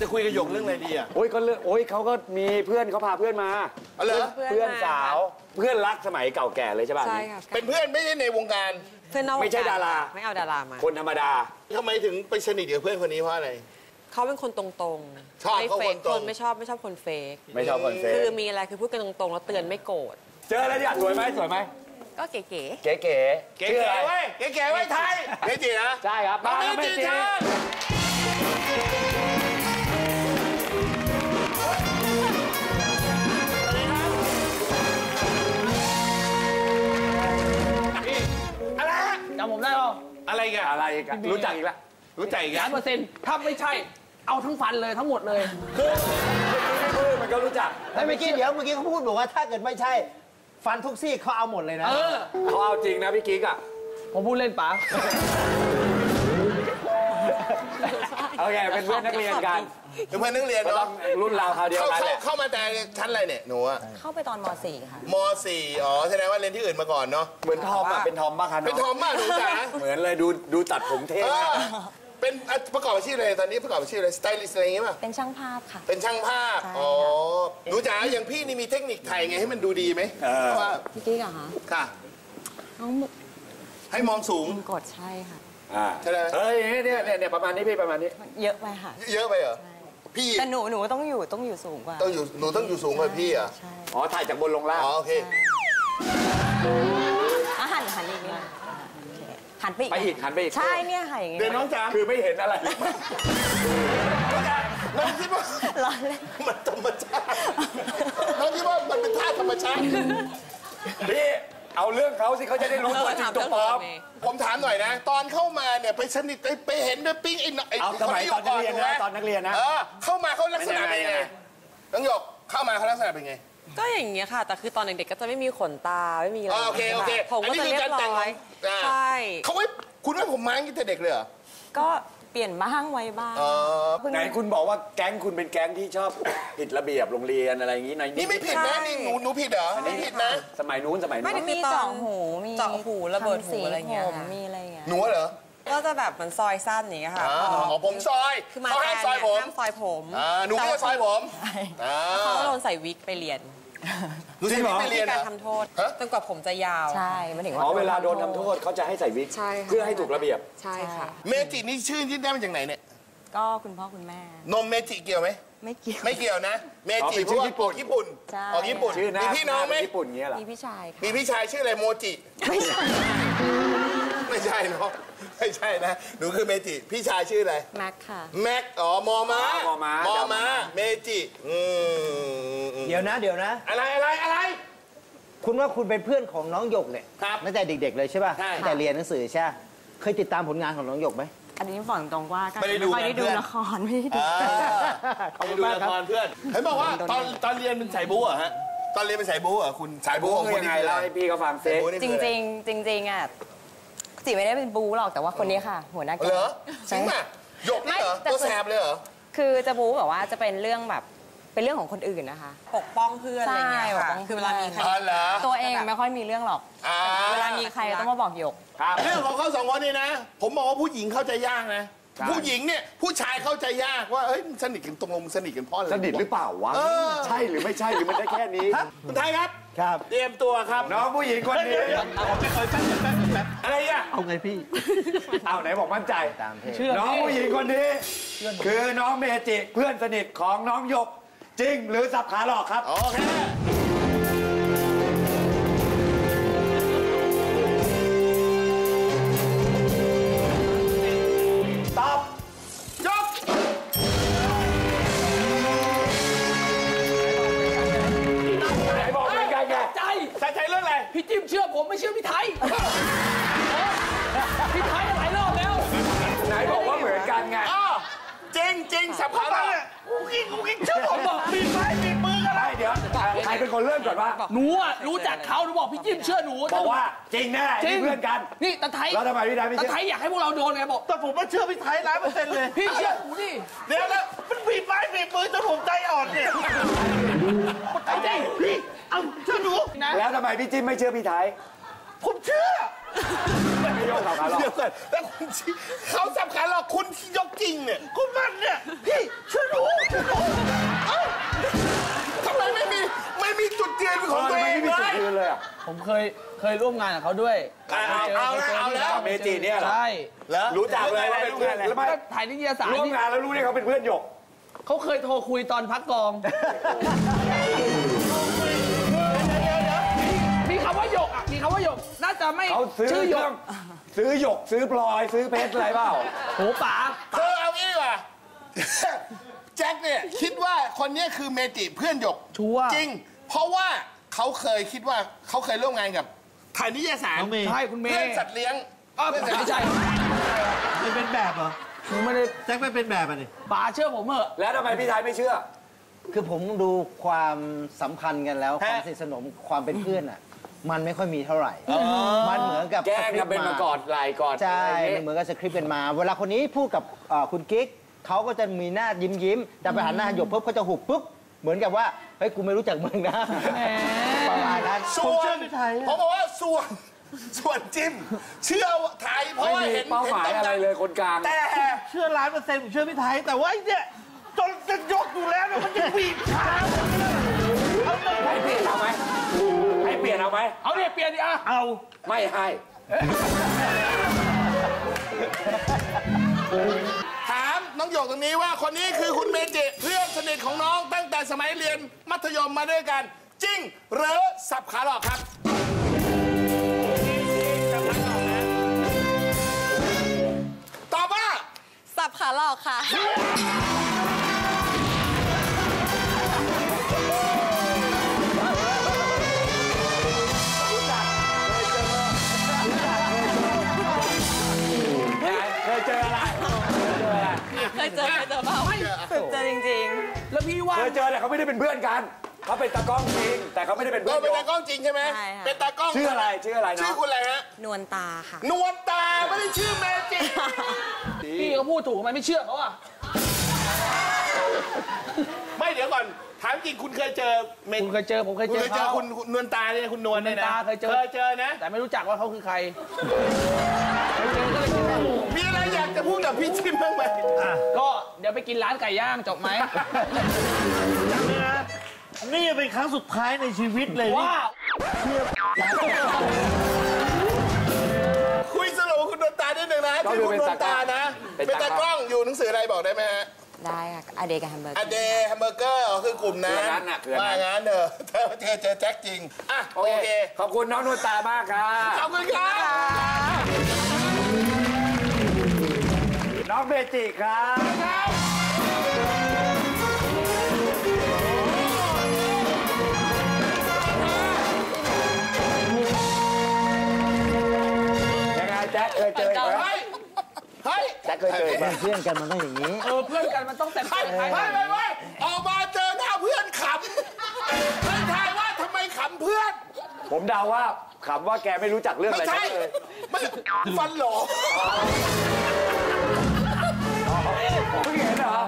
จะคุยกับหยกเรื่องอะไรดีอะ โอ้ยก็เลือกโอ้ยเขาก็มีเพื่อนเขาพาเพื่อนมาอ๋อเหรอเพื่อนสาว เพื่อนรักสมัยเก่าแก่เลยใช่ป่ะใช่ค่ะเป็นเพื่อนไม่ใช่ในวงการเพื่อนนอกวงกไม่ใช่ดารา ไม่เอาดารามา คนธรรมดาทำไมถึงไปสนิทกับเพื่อนคนนี้เพราะอะไร เขาเป็นคนตรงๆชอบไม่เขาเฟคกนตรงคนไม่ชอบไม่ชอบคนเฟกไม่ชอบคนเฟซคือมีอะไรคือพูดกันตรงๆแล้วเตือนไม่โกรธเจอแล้วเนี่ยสวยไหมสวยไหมก็เก๋เก๋เก๋เก๋ๆเว้ย เก๋ๆเว้ยไทยเมจินะใช่ครับน้องเมมาจิเชิญ จำผมได้เปล่าอะไรกันอะไรกันรู้จักอีกแล้วรู้ใจอีกล้าแล้นวเปอร์เซ็นต์ถ้าไม่ใช่เอาทั้งฟันเลยทั้งหมดเลยไม่พูดมันก็รู้จักแล้วเมื่อกี้เดี๋ยวเมื่อกี้เขาพูดบอกว่าถ้าเกิดไม่ใช่ ฟันทุกซี่เขาเอาหมดเลยนะเออเขาเอาจริงนะพี่กิ๊กอะผมพูดเล่นป๋าโอเคเป็นเพื่อนนักเรียนกัน เป็นเพื่อนนักเรียนก็ต้อเนาะงรุ่นราวคราวเดียวเข้ากันเข้าแหละเข้ามาแต่ชั้นอะไรเนี่ยหนูอะเข้าไปตอนม .4 ค่ะม .4 อ๋อแสดงว่าเรียนที่อื่นมาก่อนเนาะเหมือนทอมอะเป็นทอมบ้างคะน้เป็นทอองมมากหนูจ๋าเหมือนเลยดูดูตัดผมเท่เอมาอกเป็นอะประกอบอาชีพอะไรตอนนี้ประกอบอาชีพอะไรสไตลิสต์อะไรอย่างเงี้ยป่ะเป็นช่างภาพค่ะ เป็นช่างภาพใช่อ๋อหนูจ๋าอย่างพี่นี่มีเทคนิคถ่ายไงให้มันดูดีไหมเออว่าพี่กิ๊กเหรอคะค่ะ น้องให้มองสูงกดใช่ค่ะ อ่าใช่ไหมเฮ้ยเนี่ยเนี่ยเนี่ยประมาณนี้พี่ประมาณนี้เยอะไปค่ะ เยอะไปเหรอ พี่แต่หนูหนูต้องอยู่ต้องอยู่สูงกว่าต้องอยู่หนูต้องอยู่สูงกว่าพี่เหรอะใช่อ๋อถ่ายจากบนลงล่างอ๋อโอเคอะหันหันอีกนิดนึงอะโอเคหันไปอีกไปอีกหันไปอีกใช่เนี่ยค่ะอย่างงี้เดี๋ยวน้องจ๋าคือไม่เห็นอะไรน้องคิดว่าร้อนเลยมันธรรมชาติน้องคิดว่ามันเป็นท่าธรรมชาติพี่ เอาเรื่องเขาสิเขาจะได้รู้เอตัวอจริถางมตัวเรื่องปลขอองมเมย์ผมถามหน่อยนะ ตอนเข้ามาเนี่ยไปสนิทไปไปเห็นด้วยปิ้งไอ้หนไอ้เอาสมัยคตอนนักเรียนถูนะไหมตอนนักเรียนนะเออเข้ามาเขาลักษณะเป็นยังไงเป็นยังไงน้องหยกเข้ามาเขาลักษณะเป็นไงก็อย่างเงี้ยค่ะ แต่คือตอนเด็กๆก็จะไม่มีขนตาไม่มีอะไรอ๋อโอเคโอเคผมก็จะเรียบอันนี้คือการแต่งร้อยอ่าใช่เขาไว้คุณว่าผมมาอย่างนี้แต่เด็กเลยเหรอก็ เปลี่ยนบ้างไว้บ้างเออเพิ่งไหนคุณบอกว่าแก๊งคุณเป็นแก๊งที่ชอบผิดระเบียบโรงเรียนอะไรอย่างนี้หน่อยนี่ไม่ผิดนะนี่หนูหนูผิดเหรอไม่ผิดนะสมัยนู้นสมัยนู้ไม่นได้มีเจาะหูมีเจาะหูระเบิดหูทำสีอะไรเงี้ยผมค่ะมีอะไรเงี้ยหนูเหรอ ก็จะแบบเหมันซอยสั้นอย่างเงี้ยค่ะอ่าอ๋อผมซอยคือมาเขาแทห้ามนซอยเนี่ยผมห้ามซอยผมอ่าหนูไม่ได้ซอยผมอ่าเขาก็โดนใส่วิกไปเรียนหนูที่ไม่เรียนเหรการอทำโทษฮะ จนกว่าผมจะยาว ใช่มันถึงว่าอ๋อเวลาโดนทำโทษเขาจะให้ใส่วิกใช่ค่ะ เพื่อให้ถูกระเบียบ ใช่ค่ะ เมจินี่ชื่อที่ได้มาจากไหนเนี่ย ก็คุณพ่อคุณแม่ นมเมจิเกี่ยวไหม ไม่เกี่ยว ไม่เกี่ยวนะ อ๋อเมจิเป็นเพชื่ราะอญี่ปุ่นออกญี่ปุ่นใช่ ออกญี่ปุ่น ชื่อหน้ามีพี่น้องไหมาเป็ญี่ปุ่นเงี้ยเหรอ มีพี่ชายค่ะ มีพี่ชายชื่ออะไรโมจิ ไม่ใช่ ไม่ใช่เนาะไม่ใช่นะหนูคือเมจิ พี่ชายชื่ออะไร แม็กค่ะ แม็กอ๋อมอม้าอ๋อมอม้ามอม้าเมจิอืมเดี๋ยวนะ เดี๋ยวนะ อะไรอะไรอะไร คุณว่าคุณเป็นเพื่อนของน้องหยกเนี่ยครับตั้งแต่เด็ก ๆ เลยใช่ป่ะใช่ ตั้งแต่เรียนหนังสือใช่ปะเคยติดตามผลงานของน้องหยกไหม อันนี้บอกตรงว่าก็ไม่ได้ดูค่อยได้ดูเพื่อน ละครไม่ได้ดู อ่าขอบคุณดูมากละครัคบรเพื่อนเห็นบอกว่าตอนตอนเรียนเป็นสายบู๊เหรอฮะตอนเรียนเป็นสายบู๊เหรอคุณสายบู๊บู๊ของคือคุณยังไงนี่คือเล่าอะไรให้พี่เขาฟังสายซิบู๊นี่จคืออะไรริงๆจริงๆอะ จีไม่ได้เป็นบูหรอกแต่ว่าคนนี้ค่ะ หัวหน้าแก๊เหรงอจใช่ริงป่ะหยกนี่เหรอไม่แต่ตัวแสบเลยเหรอคือจะบูแบบว่าจะเป็นเรื่องแบบเป็นเรื่องของคนอื่นนะคะ ปกป้องเพื่อนอะไรเงี้ยใช่ปกค่ะป้องเพื่อนคือเวลามีใครอ๋อเหรอตัวเองไม่ค่อยมีเรื่องหรอกอ่าเวลามีใครต้องมาบอกหยกครับเรื่องของเขาสองคนนี่นะ ผมบอกว่าผู้หญิงเข้าใจยากนะใช่ ผู้หญิงเนี่ยผู้ชายเข้าใจยากว่าเอ้ยสนิทกันตรงลงสนิทกันเพราะอะไร สนิทหรือเปล่าวะเออ ใช่หรือไม่ใช่หรือมันได้แค่นี้ คุณไทยครับ ครับ เตรียมตัวครับน้องผู้หญิงคนนี้อะไรอะเอาไงพี่ เอาไหนบอกมั่นใจตามเพจเชื่อน้องผู้หญิงคนนี้ คือน้องเมจิเพื่อนสนิทของน้องหยก จริงหรือสับขาหลอกครับ โอเค ผมไม่เชื่อพี่ไทย พี่ไทยหลายรอบแล้ว ไหนบอกว่าเหมือนกันไงอ้าวจริงจริงสับขาหลอกกูกินกูกินเชื่อผมบอกมีไม้มีมือกันแล้วไม่เดี๋ยวใครเป็นคนเริ่มก่อนว่าหนูอะรู้จักเขาหนูบอกพี่จิ้มเชื่อหนูบอกว่าจริงแน่จรินี่งเพื่อนกันนี่ตาไทยแล้วทำไมพี่ไทยไม่ตาเชื่อไทยอยากให้พวกเราโดนไงบอกแต่ผมไม่เชื่อพี่ไทยร้อยเปอร์เซ็นต์เลยพี่เชื่อหนูดิเดี๋ยวนะมันมีไม้มีมือจนผมใจอ่อนเนี่ยไอ้ใจพี่เอาเชื่อหนู นะ แล้วทำไมพี่จิ้มไม่เชื่อพี่ไทย ผมเชื่อไม่โยกสับขาหลอกยวก่อนแล้วคุณชี้เขาสำคัญหรอกคุณที่ยกจริงเนี่ยคุณมันเนี่ยพี่ช่วยหนูช่วยหนูเอ้าทำไมไม่มีไม่มีจุดยืนเป็นของทำตัวไมเอไม่งมีเลจุดย ยืนเลยอะผมเคยเคยร่วมงานกับเขาด้วยเอาเอาแล้วเอาแล้ว เมจิเนี่ยเหรอใช่แล้วรู้จักเลยว่าเป็นเพื่อนแล้วไม่ก็ถ่ายนิตยสารร่วมที่งานแล้วรู้ได้เขาเป็นเพื่อนหยก เขาเคยโทรคุยตอนพักกอง คำว่าหยกน่าจะไม่เขาซื้อชื่อเคหยรื่อกงซื้อหยกซื้อพลอยซื้อเพชรอะไรเปล่าโหป๋าเธอเอางี้ดีกว่าแจ็คเนี่ยคิดว่าคนเนี้ยคือเมจิเพื่อนหยกชัวร์จริง เพราะว่าเขาเคยคิดว่าเขาเคยร่วมงานกับถ่ายนิตยสารใช่คุณเมเพื่อนย์สัตว์เลี้ยงอ้าวไม่ใช่มันเป็นแบบเหรอหนูไม่ได้แจ็คไม่เป็นแบบอะดิป๋าเชื่อผมเหอะแล้วทำไมพี่ชายไม่เชื่อ คือผมดูความสัมพันธ์กันแล้วฮะความสนิทสนมความเป็นเพื่อนอะ มันไม่ค่อยมีเท่าไหร่ มันเหมือนกับแกล้งสคริปกันต์เป็นมาก่อนไหลก่อนใช่อะไรอย่างมันงี้เหมือนกับสคริปต์กันมา เวลาคนนี้พูดกับเอ่อคุณกิ๊กเขาก็จะมีหน้ายิ้มยิ้มๆแต่ไปหันหน้าหยกปุ๊บเขาจะหุบปุ๊บเหมือนกับว่าเฮ้ยกูไม่รู้จักมึงนะประมาณนั้นส่วนผมบอกว่าส่วนส่วนจิมเชื่อว่าไทยเพราะไม่ว่ามีเห็นเป้าหมายอะไรเลยคนกลาง แต่เชื่อล้านเปอร์เซ็นต์ผมเชื่อพี่ไทย แต่ว่าไอ้เนี่ยจนจะยกอยู่แล้วเนี่ยมันจะบีบขาให้เปลี่ยนเอาไหมให้ เปลี่ยนเอาไหมเอาเนี่ยเปลี่ยนดิอะเอาไม่ให้ถามน้องหยกตรงนี้ว่าคนนี้คือคุณเมจิเพื่อนสนิทของน้องตั้งแต่สมัยเรียนมัธยมมาด้วยกัน จริงหรือสับขาหลอกครับตอบว่าสับขาหลอกค่ะ ยเจอเคยเจอเปล่าเจอจริงแล้วพี่ว่าเคยเจอแต่เขาไม่ได้เป็นเพื่อนกันเขาเป็นตากล้องจริง แต่เขาไม่ได้เป็นเราเพื่อนเป็นตากล้องจริงใช่ไหมใช่ค่ะเป็นตากล้องชื่ออะไรชื่ออะไรชื่อเนาะคุณอะไรฮะๆนวลตาค่ะนวลตาไม่ได้ชื่อเมจิพี่เขาพูดถูกทำไมไม่เชื่อเขาอะไม่เดี๋ยวก่อนถามจริงคุณเคยเจอเมคุณเคยเจอผมเคยคุณเจเคอยเจอเขาคุณคุณนวลตาเนี่ยคุณนวลเนี่ยนะนวลตาเคยเจอเคยเจอนะ แต่ไม่รู้จักว่าเขาคือใครเคยเจอก็เลยคิดว่ามีอะไรอยากจะพูดกับพี่ชิมบ้างไหมก็เดี๋ยวไปกินร้านไก่ย่างจบไหมนี่เป็นครั้งสุดท้ายในชีวิตเลยนี่ว่าคุยสรุปคุณนวลตาได้หนึ่งนะชื่อคุณนวลตานะ เป็นตากล้องอยู่หนังสืออะไรบอกได้ไหมฮะได้ค่ะ a day กับ Hamburger a day Hamburger อ๋อคือกลุ่มนั้นคืออันนั้นน่ะคืออันนั้นว่างั้นเถอะเธอเจอเจอแจ็คจริง อะ โอเค ขอบคุณน้องนวลตามากครับขอบคุณครับ น้องเมจิครับ เฮ้ยแจ็คเคยเจออีกไหมเพื่อนกันมันต้องอย่างนี้ เออเพื่อนกันมันต้องแต่งเฮ้ยตัวเฮ้ยเฮ้ยเฮ้ยออกมาเจอหน้าเพื่อนขำให้ทายว่าทำไมขำเพื่อน ผมเดาว่าขำว่าแกไม่รู้จักเรื่องไม่อะไรใช่เลยไม่ฟันหลอเพิ่งเห็นเหรอ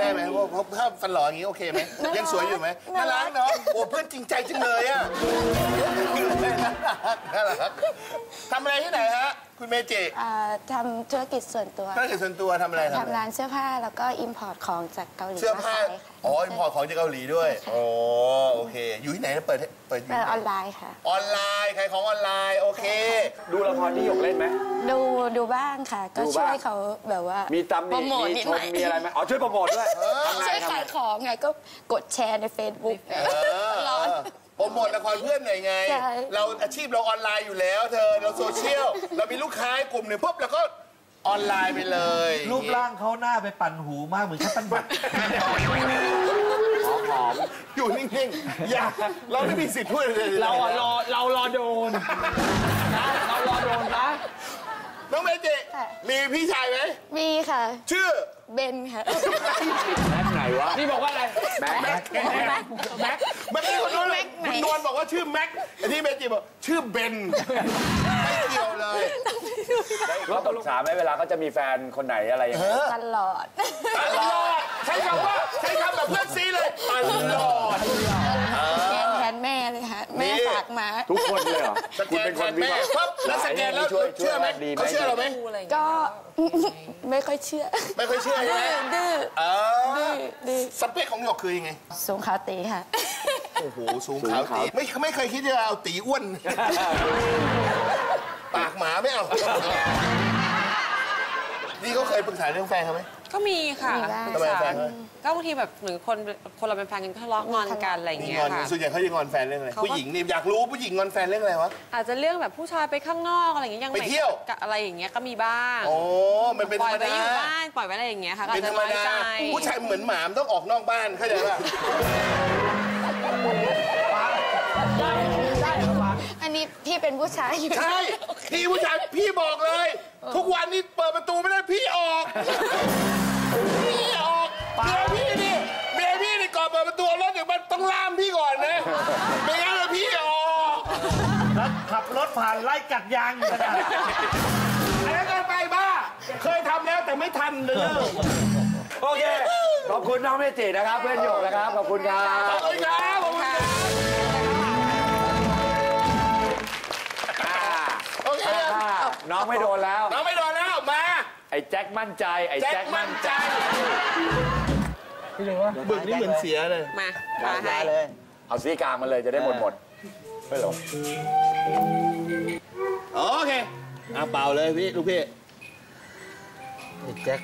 ได้ไหมว่าภาพฟันหลออย่างนี้โอเคไหมยังสวยอยู่ไหมน่ารักเนาะโอ้เพื่อนจริงใจจังเลยอะ น่ารักทำอะไรที่ไหนฮะ คุณเมจิอ่าทำธุรกิจส่วนตัวธุรกิจส่วนตัวทำอะไรทำอะไร ทำร้านเสื้อผ้าแล้วก็ import ของจากเกาหลีเสื้อผ้ามาขายค่ะอ๋อ import ของจากเกาหลีด้วย อ๋อ โอเค อยู่ที่ไหนนะเปิดให้เปิดอยู่เป็นที่ไหนออนไลน์ค่ะ ออนไลน์ขายของออนไลน์ โอเค ดูละครที่หยกเล่นไหม ดูดูบ้างค่ะ ก็ดูช่บ้างวยเขาแบบว่ามีมีตำหนิโปรโมทมีนิดชหมน่อย มีอะไรไหมอ๋อช่วยโปรโมทด้วยทำไงช่วยทำไงขายของไงก็กดแชร์ใน Facebook เออร้อน โปรโมทละครเพื่อนหน่อยไง ใช่ เราอาชีพเราออนไลน์อยู่แล้ว เธอเราโซเชียล เรามีลูกค้ากลุ่มหนึ่งปุ๊บเราก็ออนไลน์ไปเลยรูปร่างเขาหน้าไปปั่นหูมากเหมือนชัตตันบัตร หอมอยู่นิ่งๆอย่าเราไม่มีสิทธิ์พูดเลย เราอะรอเรารอโดนนะเรารอโดนนะ น้องเมจิมีพี่ชายไหม มีค่ะ ชื่อ เบนค่ะ แม็กไหนวะนี่บอกว่าอะไรแม็กแม็กแม็กแม็กเมื่อกี้คุณนวลแม็กไหน คุณนวลบอกว่าชื่อแม็กอันนี้เมจิบอกชื่อเบน ไม่เกี่ยวเลยเขาปรึกษาไหมเวลาเขาจะมีแฟนคนไหนอะไรอย่างเงี้ยตลอด ตลอดใช้คำว่าใช้คำแบบเพื่อนซีเลยตลอด แทนแทนแม่เลยค่ะ แม่ฝาก หมา ทุกคน เลยเหรอสคุณแกนเป็นแทคนนวิแม่เคราะห์ปั๊บแล้วสแกนแล้วช่วยเชื่อไหมดีเขาเชื่อเราไหมอะไรอย่างก็เงี้ยไม่ค่อยเชื่อไม่ค่อยเชื่อใช่ไหมดื้อเอดื้ออดื้อสเปคของหยกคือยังไงสูงขาวตีค่ะ โอ้โหสูงขาวตีไม่ไม่เคยคิดจะเอาตีอ้วน ปากหมาไม่เอานี่เขาเคยปรึกษาเรื่องแฟนเขาไหม ก็มีค่ะมีบ้าง ปรึกษาทำไมแฟนเขาก็บางทีแบบเหมือนคนคนเราเป็นแฟนกันก็ทะเลาะงอนกันอะไรอย่างมีเงี้งยอนค่ะ ส่วนใหญ่เขาจะงอนแฟนเรื่องอะไรเขาก็ ผู้หญิงนี่อยากรู้ผู้หญิงงอนแฟนเรื่องอะไรวะ อาจจะเรื่องแบบผู้ชายไปข้างนอกอะไรอย่างเงี้ยยังไปม่เที่ยวกะอะไรอย่างเงี้ยก็มีบ้าง โอ้มันเป็นปธล่รอยรมไว้ดาอยู่บ้านปล่อยไว้อะไรอย่างเงี้ยค่ะก็เป็อานจธจะรรมน้อยดาใจผู้ชายเหมือนหมามนต้องออกนอกบ้านเข้าใจป่ะอันนี้พี่เป็นผู้ชายอยู่ ใช่พี่ผู้ชายพี่บอกเลย ทุกวันนี้เปิดประตูไม่ได้พี่ออก พี่ออกเมียพี่นี่เมียพี่นี่ก่อนเปิดประตูเอารถอย่างมันต้องล่ามพี่ก่อนนะไม่งั้นเลยพี่ออกแล้วขับรถผ่านไล่กัดยางอยู่ขนาดอันนั้นก็ไปบ้า เคยทำแล้วแต่ไม่ทันเลยเลิกโอเค ขอบคุณน้องเมจินะครับ เพื่อนโยกนะครับ ขอบคุณครับ ขอบคุณครับขอบคุณครับโอเคอ่าน้องไม่โดนแล้ว น้องไม่โดนแล้วมาไอ้แจ็คมั่นใจไอ้แจ็แจ็คคมั่มั่นนใจใจบึกนี่เหมือนเสียเลย มามาให้มาเลยเอาสีกลางมาเลยจะได้หมดหมดไม่หลงโอเคอะเป่าเลยพี่ลูกพี่แจ็ค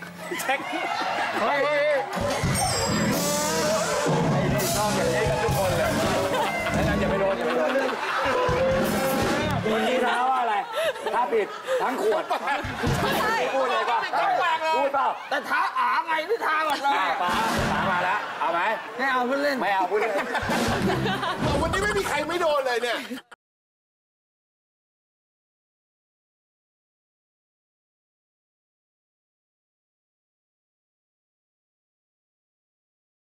เฮ้ยเฮ้ยาผิดทั้งขวดพูดเลยป่ะพูดเปล่าแต่ท้าอาไงที่ทาก่อนเลยอะป๋าป๋ามาแล้วเอาไหมไม่เอาเพื่อนเล่นไม่เอาพูดเลยวันนี้ไม่มีใครไม่โดนเลยเนี่ย